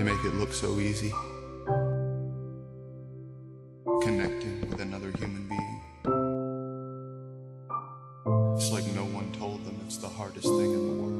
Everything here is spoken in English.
They make it look so easy. Connecting with another human being. It's like no one told them it's the hardest thing in the world.